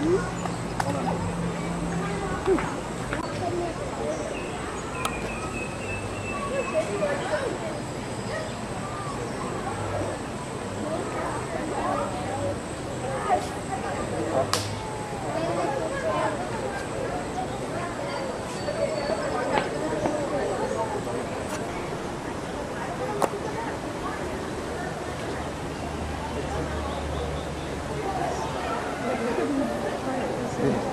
Hum? Sí.